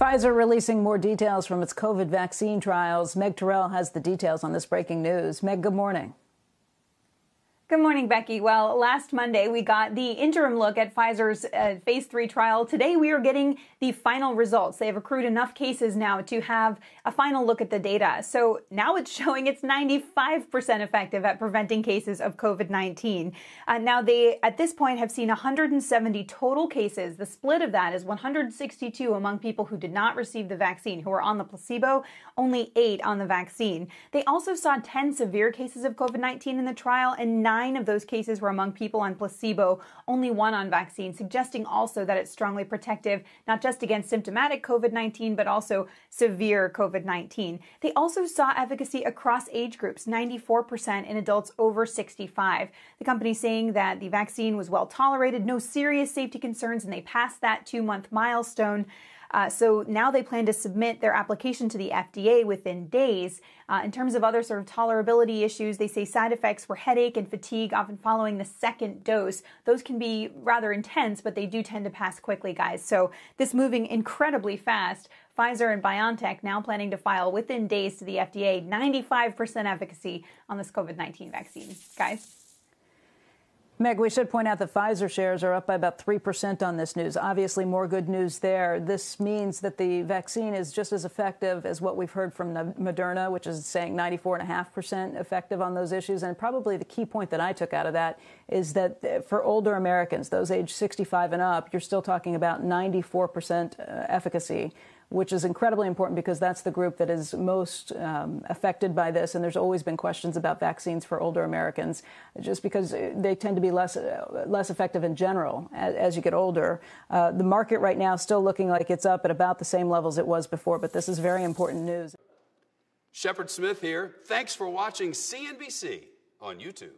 Pfizer releasing more details from its COVID vaccine trials. Meg Tirrell has the details on this breaking news. Meg, good morning. Good morning, Becky. Well, last Monday we got the interim look at Pfizer's uh, phase three trial. Today we are getting the final results. They have accrued enough cases now to have a final look at the data. So now it's showing it's 95% effective at preventing cases of COVID 19. Uh, now they, at this point, have seen 170 total cases. The split of that is 162 among people who did not receive the vaccine, who are on the placebo, only eight on the vaccine. They also saw 10 severe cases of COVID 19 in the trial and nine nine of those cases were among people on placebo, only one on vaccine, suggesting also that it's strongly protective, not just against symptomatic COVID 19, but also severe COVID 19. They also saw efficacy across age groups, 94% in adults over 65. The company saying that the vaccine was well tolerated, no serious safety concerns, and they passed that two month milestone. Uh, so now they plan to submit their application to the FDA within days. Uh, in terms of other sort of tolerability issues, they say side effects were headache and fatigue, often following the second dose. Those can be rather intense, but they do tend to pass quickly, guys. So this moving incredibly fast. Pfizer and BioNTech now planning to file within days to the FDA 95% efficacy on this COVID 19 vaccine. Guys? Meg, we should point out that Pfizer shares are up by about 3% on this news. Obviously, more good news there. This means that the vaccine is just as effective as what we've heard from Moderna, which is saying 94.5% effective on those issues. And probably the key point that I took out of that is that for older Americans, those age 65 and up, you're still talking about 94% uh, efficacy which is incredibly important because that's the group that is most um, affected by this. And there's always been questions about vaccines for older Americans, just because they tend to be less uh, less effective in general as, as you get older. Uh, the market right now is still looking like it's up at about the same levels it was before, but this is very important news. Shepard Smith here. Thanks for watching CNBC on YouTube.